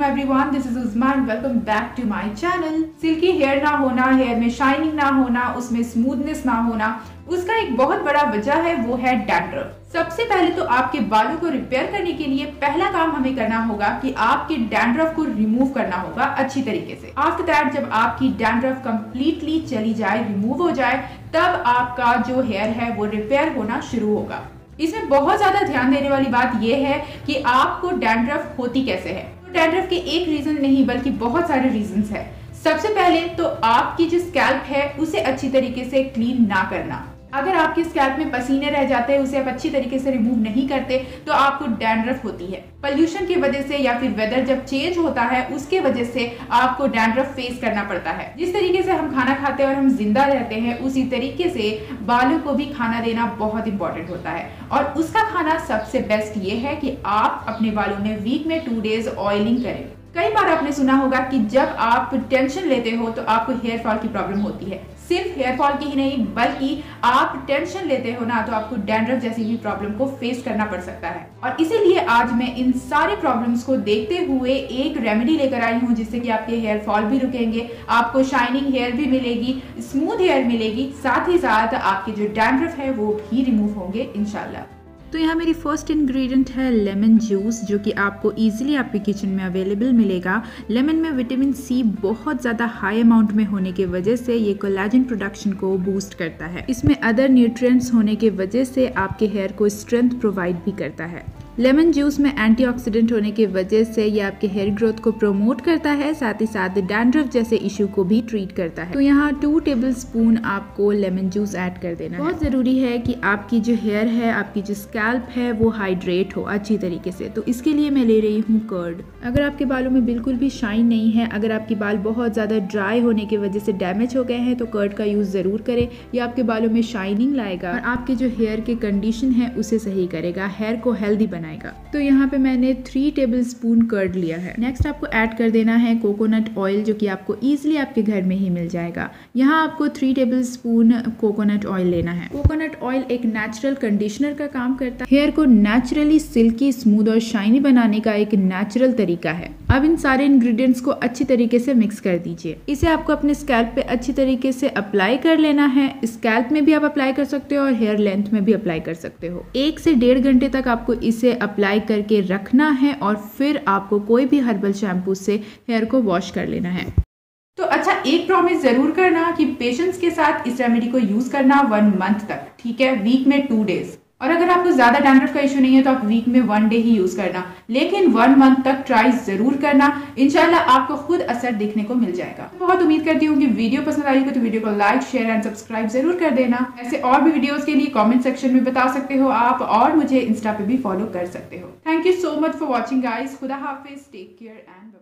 वालेकुम everyone this is Usman welcome back to my channel silky hair ना होना hair में शाइनिंग ना होना, उसमें स्मूथनेस ना होना, उसका एक बहुत बड़ा वजह है, वो है डैंड्रफ सबसे पहले तो आपके बालों को रिपेयर करने के लिए पहला काम हमें करना होगा कि आपके डैंड्रफ को रिमूव करना होगा अच्छी तरीके से. आफ्टर दैट जब आपकी डैंड्रफ कम्प्लीटली चली जाए रिमूव हो जाए, तब आपका जो हेयर है, वो रिपेयर होना शुरू होगा. इसमें बहुत ज़्यादा ध्यान देने वाली बात यह है कि आपको डैंड्रफ होती कैसे है? डैंड्रफ के एक रीजन नहीं, बल्कि बहुत सारे रीजन है। सबसे पहले तो आपकी जो स्कैल्प है, उसे अच्छी तरीके से क्लीन ना करना। अगर आपके स्कैल्प में पसीने रह जाते हैं, उसे आप अच्छी तरीके से रिमूव नहीं करते तो आपको डैंड्रफ होती है। पॉल्यूशन की वजह से या फिर वेदर जब चेंज होता है, उसके वजह से आपको डैंड्रफ फेस करना पड़ता है। जिस तरीके से हम खाना खाते हैं और हम ज़िंदा रहते हैं, उसी तरीके से बालों को भी खाना देना बहुत इंपॉर्टेंट होता है। और उसका खाना सबसे बेस्ट ये है कि आप अपने बालों में वीक में टू डेज़ ऑयलिंग करें। कई बार आपने सुना होगा कि जब आप टेंशन लेते हो तो आपको हेयर फॉल की प्रॉब्लम होती है। सिर्फ़ हेयर फॉल की ही नहीं, बल्कि आप टेंशन लेते हो ना तो आपको डैंड्रफ जैसी भी प्रॉब्लम को फेस करना पड़ सकता है। और इसीलिए आज मैं इन सारे प्रॉब्लम्स को देखते हुए एक रेमेडी लेकर आई हूँ जिससे कि आपके हेयर फॉल भी रुकेंगे, आपको शाइनिंग हेयर भी मिलेगी स्मूथ हेयर मिलेगी, साथ ही साथ आपके जो डैंड्रफ है वो भी रिमूव होंगे इनशाला तो यहाँ मेरी फ़र्स्ट इंग्रेडिएंट है लेमन जूस जो कि आपको इजीली आपके किचन में अवेलेबल मिलेगा। लेमन में विटामिन सी बहुत ज़्यादा हाई अमाउंट में होने की वजह से ये कोलाजन प्रोडक्शन को बूस्ट करता है। इसमें अदर न्यूट्रिएंट्स होने की वजह से आपके हेयर को स्ट्रेंथ प्रोवाइड भी करता है। लेमन जूस में एंटीऑक्सीडेंट होने की वजह से ये आपके हेयर ग्रोथ को प्रमोट करता है, साथ ही साथ डैंड्रफ जैसे इशू को भी ट्रीट करता है। तो यहाँ टू टेबल स्पून आपको लेमन जूस ऐड कर देना बहुत ज़रूरी है कि आपकी जो हेयर है, आपकी जो स्कैल्प है, वो हाइड्रेट हो अच्छी तरीके से। तो इसके लिए मैं ले रही हूँ कर्ड अगर आपके बालों में बिल्कुल भी शाइन नहीं है, अगर आपके बाल बहुत ज़्यादा ड्राई होने की वजह से डैमेज हो गए हैं तो कर्ड का यूज़ ज़रूर करें। ये आपके बालों में शाइनिंग लाएगा और आपके जो हेयर के कंडीशन है, उसे सही करेगा। हेयर को हेल्दी बनाएगा। बनाएगा तो यहाँ पे मैंने थ्री टेबल स्पून कर्ड लिया है। नेक्स्ट आपको ऐड कर देना है कोकोनट ऑयल जो कि आपको ईजिली आपके घर में ही मिल जाएगा। यहाँ आपको three tablespoon coconut oil लेना है। कोकोनट ऑयल एक नेचुरल कंडीशनर का काम करता है। हेयर को नेचुरली सिल्की स्मूथ और शाइनी बनाने का एक नेचुरल तरीका है। अब इन सारे इंग्रेडिएंट्स को अच्छी तरीके से मिक्स कर दीजिए। इसे आपको अपने स्कैल्प पे अच्छी तरीके से अप्लाई कर लेना है। स्कैल्प में भी आप अप्लाई कर सकते हो और हेयर लेंथ में भी अप्लाई कर सकते हो। एक से डेढ़ घंटे तक आपको इसे अप्लाई करके रखना है और फिर आपको कोई भी हर्बल शैम्पू से हेयर को वॉश कर लेना है। तो अच्छा एक प्रॉमिस ज़रूर करना कि पेशेंस के साथ इस रेमेडी को यूज़ करना वन मंथ तक, ठीक है? वीक में टू डेज़ और अगर आपको ज़्यादा डैंड्रफ का इशू नहीं है तो आप वीक में वन डे ही यूज़ करना। लेकिन वन मंथ तक ट्राई ज़रूर करना। इनशाला आपको खुद असर देखने को मिल जाएगा। बहुत उम्मीद करती हूँ कि वीडियो पसंद आई हो तो वीडियो को लाइक शेयर एंड सब्सक्राइब ज़रूर कर देना। ऐसे और भी वीडियोस के लिए कमेंट सेक्शन में बता सकते हो आप और मुझे इंस्टा पे भी फॉलो कर सकते हो। Thank you so much for watching guys खुदा हाफिज. Take care and